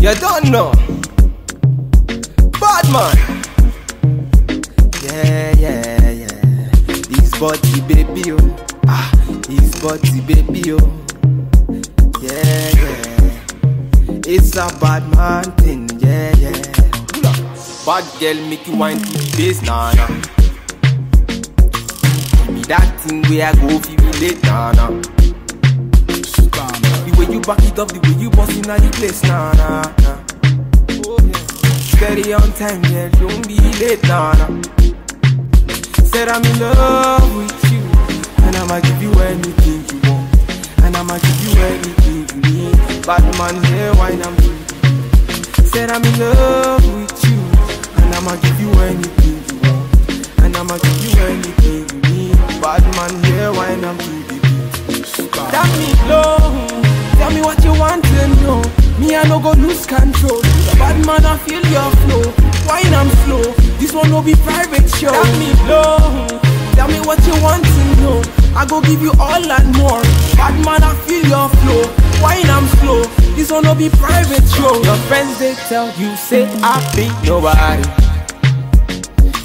You don't know. Bad man. Yeah, yeah, yeah. This body baby, oh. Ah, this body baby, oh. Yeah, yeah. It's a bad man thing, yeah, yeah. Bad girl make you wine to the bass, nah. Give me that thing where I go feel relate, nah, nah. Way you back it up, the way you bust in the place, nah, nah, nah. Steady on time, yeah, don't be late, nah, nah. Said I'm in love with you, and I'ma give you anything you want, and I'ma give you anything you need. Bad man here, wine I'm free. Said I'm in love with you, and I'ma give you anything you want, and I'ma give you anything you need. Bad man here, wine I'm free. That me low. Me what you want to know. Me, I no go lose control. Bad man, I feel your flow. Wine I'm slow. This one no be private show. Tell me low. Tell me what you want to know. I go give you all and more. Bad man, I feel your flow. Wine I'm slow. This one no be private show. Your friends they tell you say I be nobody.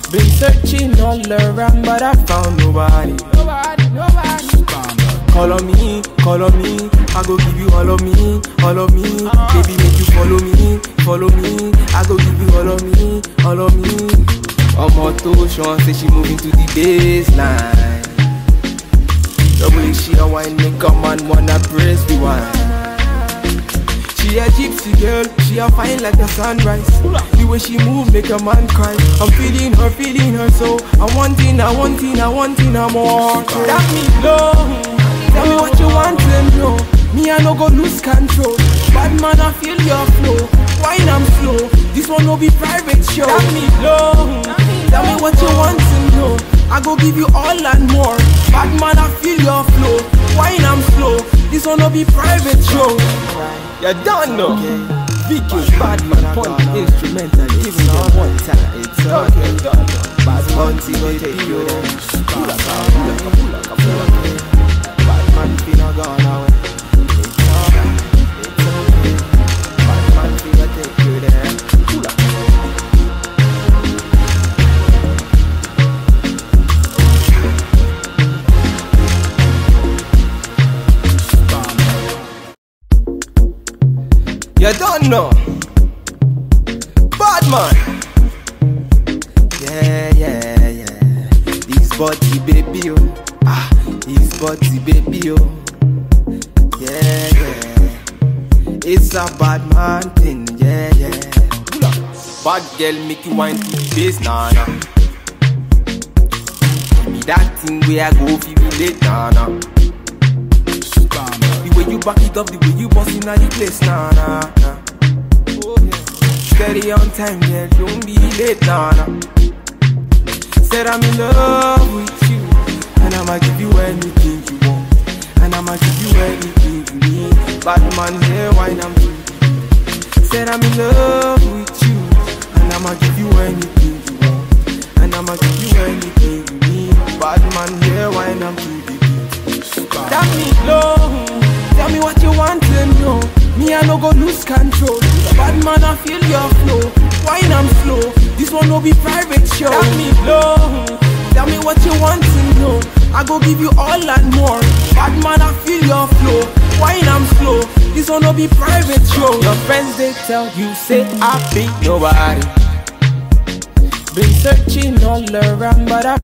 Been searching all around, but I found nobody. Nobody, nobody. Call on me, call on me. I go give you all of me, all of me. Baby, make you follow me, follow me. I go give you all of me, all of me. Ọmọ tó ṣan say she moving to the baseline. The way she a wine make a man wanna praise the wine. She a gypsy girl, she a fine like the sunrise. The way she move make a man cry. I'm feeling her, feeling her so. I want it, I want it, I want it, no more. That me low. Tell me what you want to know. Me, I no go lose control. Bad man, I feel your flow. Wine I'm slow. This one no be private show. Tell me low. Tell me what you want to know. I go give you all and more. Bad man, I feel your flow. Wine I'm slow. This one no be private show. You don't know. Vicky, bad man, point the instrumental, giving them one time. It's okay. Bad man, go take you there. Pull up, pull up, pull up. You don't know. Bad man. Yeah, yeah, yeah. This body baby, oh. Ah, this body baby, oh. Yeah, yeah. It's a bad man thing, yeah, yeah. Bad girl make you wine to the bass, nah, nah. Give me that thing where I go feel relate, nah, nah. Way you back it up, the way you bust in the place, nah, nah, nah. Steady on time, yeah, don't be late, nah, nah. Said I'm in love with you, and I'ma give you anything you want, and I'ma give you anything you need. Bad man here, wine I'm free. Said I'm in love with you, and I'ma give you anything you want, and I'ma give you anything you need. Bad man here, wine I'm free. Tell me low, Me, I no go lose control. Bad man, I feel your flow. Wine I'm slow. This one no be private show. Tell me low, tell me what you want to know. I go give you all and more. Bad man, I feel your flow. Wine I'm slow. This one no be private show. Your friends they tell you say I be nobody. Been searching all around, but I